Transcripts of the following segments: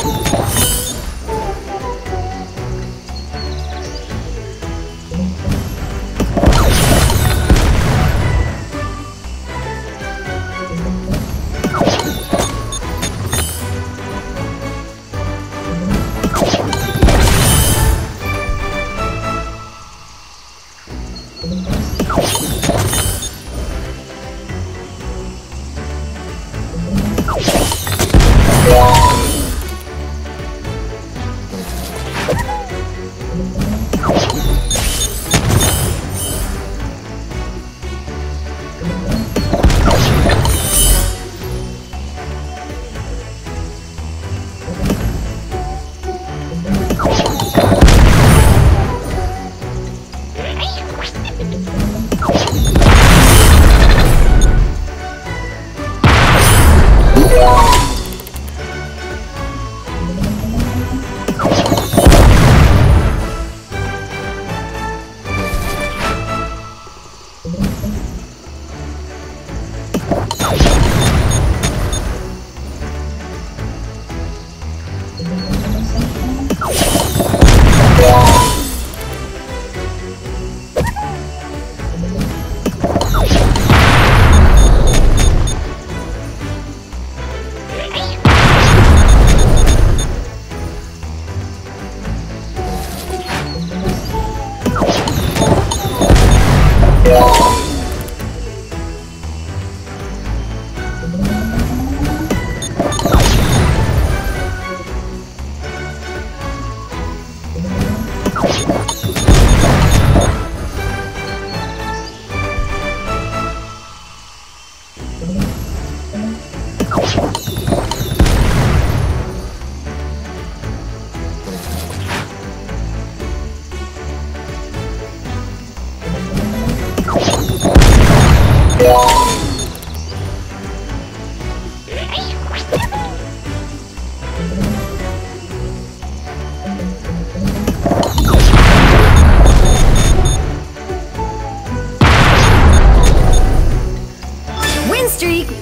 Win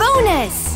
bonus!